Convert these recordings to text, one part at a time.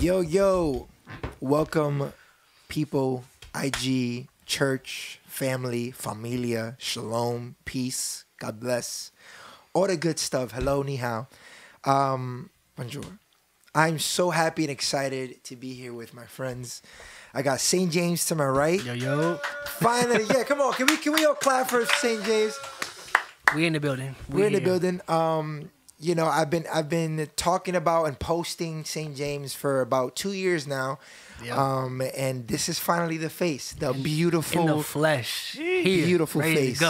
Yo, yo, welcome, people, IG, church, family, familia, shalom, peace, God bless, all the good stuff. Hello, ni hao. Um, bonjour. I'm so happy and excited to be here with my friends. I got St. James to my right. Yo yo, Finally, yeah, come on. Can we can we all clap for St. James? we in the building. We We're in the building. Um, you know, I've been I've been talking about and posting St. James for about two years now. Yeah. Um, and this is finally the face, the beautiful, in the flesh. Here, beautiful face.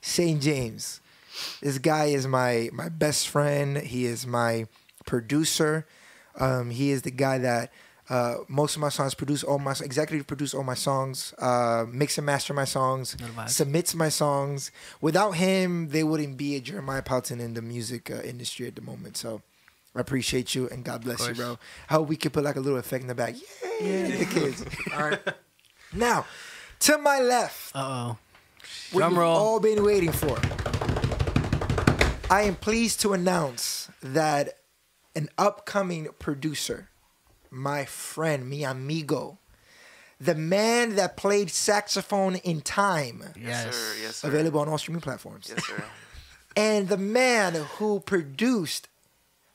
St. James. This guy is my my best friend. He is my producer. Um, he is the guy that uh, most of my songs produce all my executive produce all my songs, uh, mix and master my songs, submits my songs. Without him, they wouldn't be a Jeremiah Paltan in the music uh, industry at the moment. So. I appreciate you and God bless you, bro. I hope we could put like a little effect in the back. Yeah, the kids. All right. Now, to my left, Uh oh. what you've all been waiting for. I am pleased to announce that an upcoming producer, my friend, mi amigo, the man that played saxophone in Time, Yes. Yes, sir. Yes, sir. available on all streaming platforms, Yes, sir. and the man who produced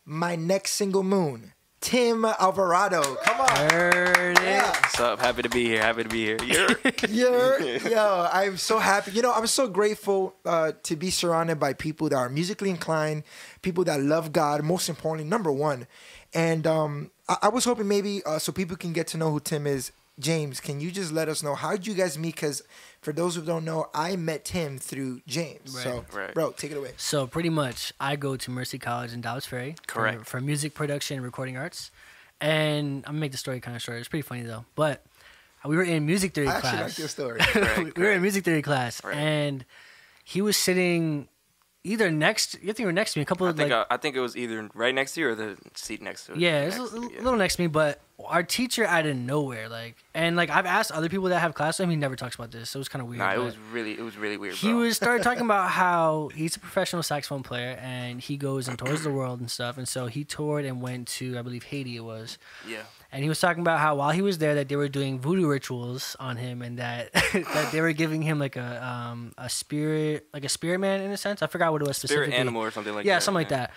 my next single moon, Tim Alvarado. Come on. Heard it. Yeah. What's up? Happy to be here. Happy to be here. You're Yo, yo, I'm so happy. You know, I'm so grateful uh, to be surrounded by people that are musically inclined, people that love God. Most importantly, number one. And um, I, I was hoping maybe uh, so people can get to know who Tim is. James, can you just let us know how did you guys meet? Because for those who don't know, I met Tim through James. Right. So, Right. bro, take it away. So pretty much, I go to Mercy College in Dobbs Ferry. for- Correct. For, music production and recording arts, and I'm gonna make the story kind of short. It's pretty funny though. But we were in music theory I actually class. like your story. Right, we were in music theory class, Right. and he was sitting either next. I think you were next to me. A couple I of think like I, I think it was either right next to you or the seat next to it. Yeah, it's a, Next to a it, yeah. little next to me, but our teacher out of nowhere, like, and like I've asked other people that have class with him, he never talks about this, so it was kind of weird. Nah, it was really it was really weird. He bro. was started talking about how he's a professional saxophone player and he goes and tours the world and stuff, and so he toured and went to I believe Haiti it was, Yeah. and he was talking about how while he was there that they were doing voodoo rituals on him and that that they were giving him like a um a spirit like a spirit man in a sense. I forgot what it was Spirit specifically animal or something like yeah, that. Yeah, something like that.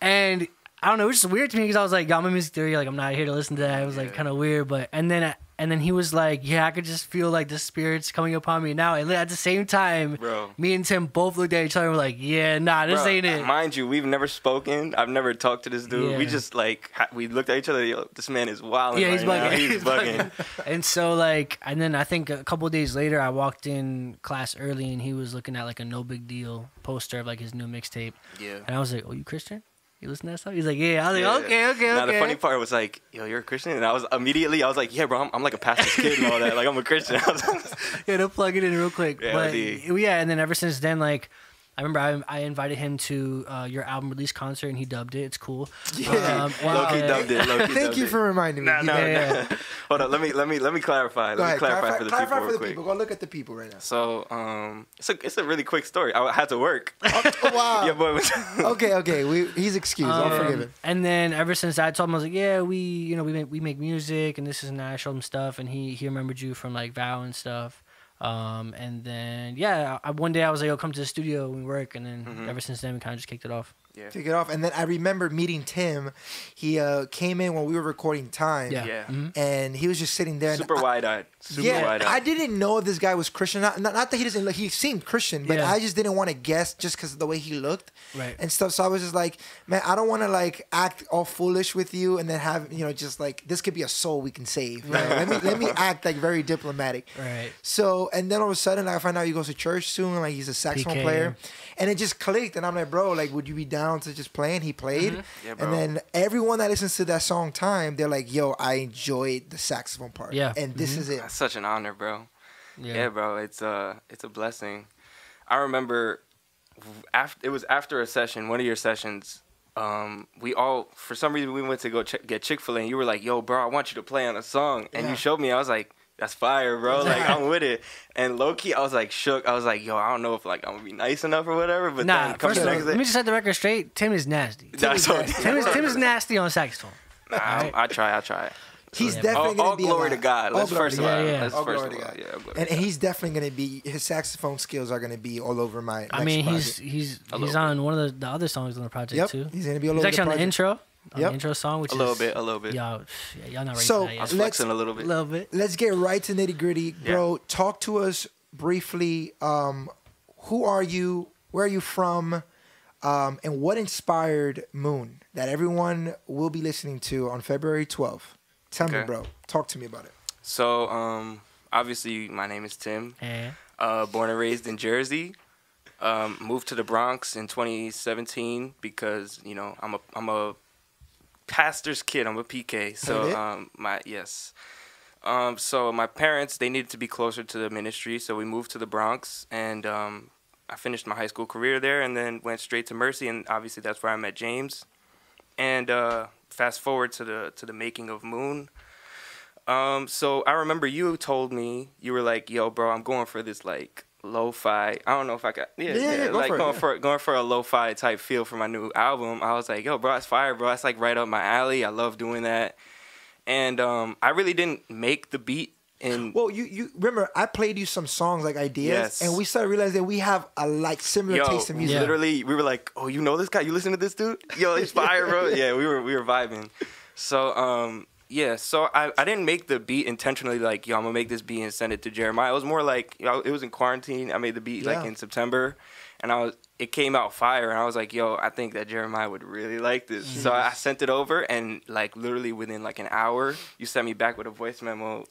And I don't know, it was just weird to me because I was like, "Yeah, I'm a music theory. Like, I'm not here to listen to that." It was like kind of weird, but and then uh, and then he was like, "Yeah, I could just feel like the spirits coming upon me now." And at the same time, Bro. me and Tim both looked at each other and were like, "Yeah, nah, this Bro, ain't it." Mind you, we've never spoken. I've never talked to this dude. We just like we looked at each other. Yo, this man is wild. yeah, he's right bugging. He's, He's bugging. and so like, and then I think a couple of days later, I walked in class early and he was looking at like a no big deal poster of like his new mixtape, Yeah. and I was like, "Oh, you Christian? You listen to that stuff?" He's like, "Yeah." I was Yeah. like, "Okay, okay, Now okay." the funny part was like, yo, you're a Christian, and I was immediately, I was like, yeah, bro, I'm, I'm like a pastor's kid and all that. Like I'm a Christian. Was- yeah, to plug it in real quick. Yeah, but yeah, and then ever since then, like I remember I, I invited him to uh, your album release concert and he dubbed it. It's cool. Yeah. Um, wow, Low-key dubbed it. Low-key Thank dubbed you it. for reminding me. No, no, know- Yeah, no. Hold on. Let me let me let me clarify. Go Let me clarify, Clarify, for the clarify people for real the quick. people. Go look at the people right now. So um, it's a it's a really quick story. I had to work. Oh, wow. yeah, boy. was- okay, okay. We, he's excused. I'll Um, forgive him. And then ever since that, I told him I was like, yeah, we you know we make we make music and this is and that. I showed him stuff and he he remembered you from like Vow and stuff. Um, and then yeah, I, one day I was like, "Yo, come to the studio and we work." And then Mhm. ever since then, we kind of just kicked it off. Yeah. Kick it off. And then I remember meeting Tim. He uh, came in when we were recording Time. Yeah. Yeah. Mhm. And he was just sitting there. Super wide eyed. Super yeah, wide I didn't know if this guy was Christian. Not, not, not that he doesn't look, he seemed Christian, but Yeah. I just didn't want to guess just because of the way he looked Right. and stuff. So I was just like, man, I don't want to like act all foolish with you and then have, you know, just like, this could be a soul we can save. you know? let me let me act like very diplomatic. Right. So, and then all of a sudden, I find out he goes to church soon, like he's a saxophone PK. player, and it just clicked. And I'm like, bro, like, would you be down to just play? And he played. Yeah, and then everyone that listens to that song, "Time," they're like, yo, I enjoyed the saxophone part. Yeah. and this is it. That's such an honor, bro. Yeah. Yeah. bro. It's uh it's a blessing. I remember after it was after a session, one of your sessions. Um, we all for some reason we went to go ch- get Chick Fil A, and you were like, "Yo, bro, I want you to play on a song," and Yeah. you showed me. I was like, "That's fire, bro! Like I'm with it." And low key, I was like shook. I was like, "Yo, I don't know if like I'm gonna be nice enough or whatever." But Nah, then come first of all, let me just set the record straight. Tim is nasty. That's so- Tim is, Tim is nasty on saxophone. Nah, I try. I try. He's Yeah, definitely All, gonna all be glory a to. God. Let's glory first to of all. Yeah, yeah. Let's All first glory of to all. God. Yeah, glory And, to and he's definitely gonna be his saxophone skills are gonna be all over my. I next mean, project. he's he's he's on one of the, the other songs on the project Yep, too. he's gonna be all He's over actually the on the intro, on Yep. the intro song, which A is little bit. A little bit. Y'all, yeah, y'all not ready So, for that I yet. was Let's- flexing a little bit. a little bit. Let's get right to nitty gritty, Yeah. bro. Talk to us briefly. Um, who are you? Where are you from? Um, and what inspired Moon that everyone will be listening to on February 12th? Tell me, bro. Talk to me about it. So, um, obviously, my name is Tim. Yeah. Uh, born and raised in Jersey. Um, moved to the Bronx in 2017 because you know I'm a I'm a pastor's kid. I'm a PK. So um, my yes. Um, so my parents they needed to be closer to the ministry, so we moved to the Bronx, and um, I finished my high school career there, and then went straight to Mercy, and obviously that's where I met James. And uh, fast forward to the to the making of Moon. Um, so I remember you told me you were like, "Yo, bro, I'm going for this like lo-fi. I don't know if I got yeah, Yeah, yeah, yeah, go like for it, going yeah. for going for a lo-fi type feel for my new album. I was like, "Yo, bro, it's fire, bro. It's like right up my alley. I love doing that." And um, I really didn't make the beat And Well, you you remember I played you some songs like ideas, Yes. and we started realizing we have a like similar Yo, taste in music. Yeah. literally, we were like, "Oh, you know this guy? You listen to this dude? Yo, he's fire, bro." yeah, we were we were vibing. So, um, yeah, so I, I didn't make the beat intentionally like, "Yo, I'm gonna make this beat and send it to Jeremiah." It was more like, you know, it was in quarantine. I made the beat like in September, and I was it came out fire, and I was like, "Yo, I think that Jeremiah would really like this." Mm-hmm. So I sent it over, and like literally within like an hour, you sent me back with a voice memo.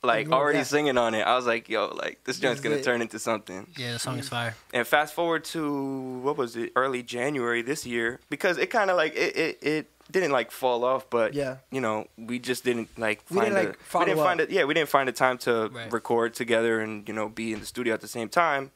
Like already that. singing on it, I was like, "Yo, like this joint's gonna it. turn into something." Yeah, the song is mm. fire. and fast forward to what was it early january this year because it kind of like it, it it didn't like fall off but Yeah. you know we just didn't like We didn't, a, like, follow we didn't find it yeah we didn't find the time to Right. record together and you know be in the studio at the same time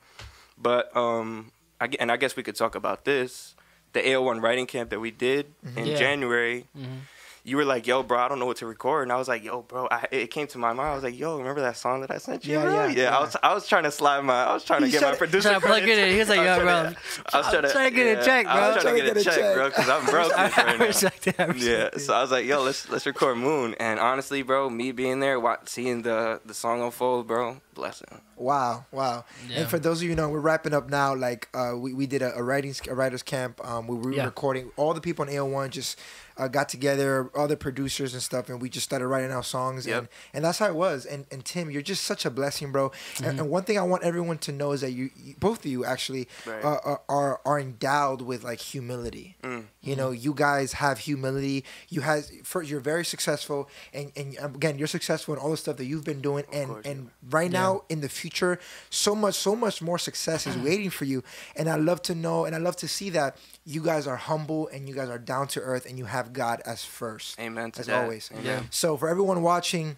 but um I, and i guess we could talk about this the AO1 writing camp that we did in Yeah. january Mhm. You were like, "Yo, bro, I don't know what to record," and I was like, "Yo, bro," I, it came to my mind. I was like, "Yo, remember that song that I sent you?" Yeah, bro?" yeah, yeah. I was, I was trying to slide my, I was trying to You get my said- producer. Trying to plug it in. He was like, I "Yo, bro, to- I was I'm trying to, trying to get a check, bro. I was bro. trying to get a check, bro, because I'm broke I right now. respect. I respect Yeah, so I was like, "Yo, let's let's record Moon," and honestly, bro, me being there, wa- seeing the the song unfold, bro, blessing. Wow, wow. Yeah. And for those of you who know, we're wrapping up now. Like uh, we, we did a, a writing a writers camp. Um, we were Yeah. recording. All the people in AO1 just uh, got together, other producers and stuff, and we just started writing our songs. Yep. And and that's how it was. And and Tim, you're just such a blessing, bro. Mm-hmm. And, and one thing I want everyone to know is that you, you both of you actually Right. uh, are, are are endowed with like humility. Mm. You know, you guys have humility. You has first, you're very successful, and and again, you're successful in all the stuff that you've been doing. And course, and right Yeah. now in the future, so much so much more success is waiting for you. And I love to know, and I love to see that you guys are humble and you guys are down to earth, and you have God as first. Amen to as that. always. Amen. Yeah. So for everyone watching,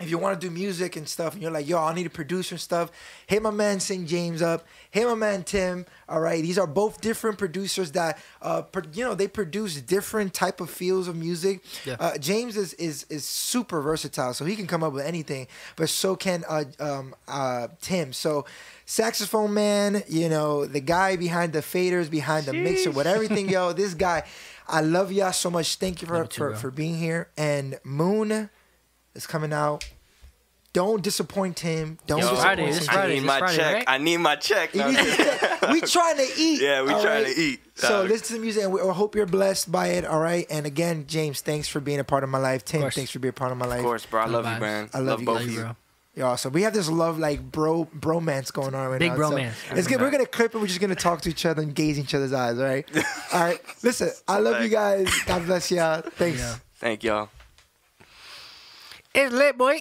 if you want to do music and stuff, and you're like, yo, I need a producer and stuff, hit my man St. James up, hit my man Tim. All right, these are both different producers that, uh, pro- you know, they produce different type of fields of music. Yeah. Uh, James is is is super versatile, so he can come up with anything. But so can uh, um, uh, Tim. So. Saxophone man, you know, the guy behind the faders, behind the mixer, with everything, yo, this guy, I love y'all so much. Thank you for, you too, for, bro. for being here. And Moon is coming out. Don't disappoint him. Don't Yo, disappoint Friday, him. it's I need my Friday, check. right? I need my check. He No, we trying to eat. Yeah, we all trying to eat, So dog. listen to the music, and we hope you're blessed by it. All right. And again, James, thanks for being a part of my life. Tim, thanks for being a part of my life. of course, bro. I love Good you, vibes. man. I love you both of you. bro. Yeah, so we have this love like bro bromance going on right Big now. So bromance. it's good. We're gonna clip it. We're just gonna talk to each other and gaze in each other's eyes. All right. all right. Listen, I love you guys. God bless y'all. Thanks. Yeah. Thank y'all. It's lit, boy.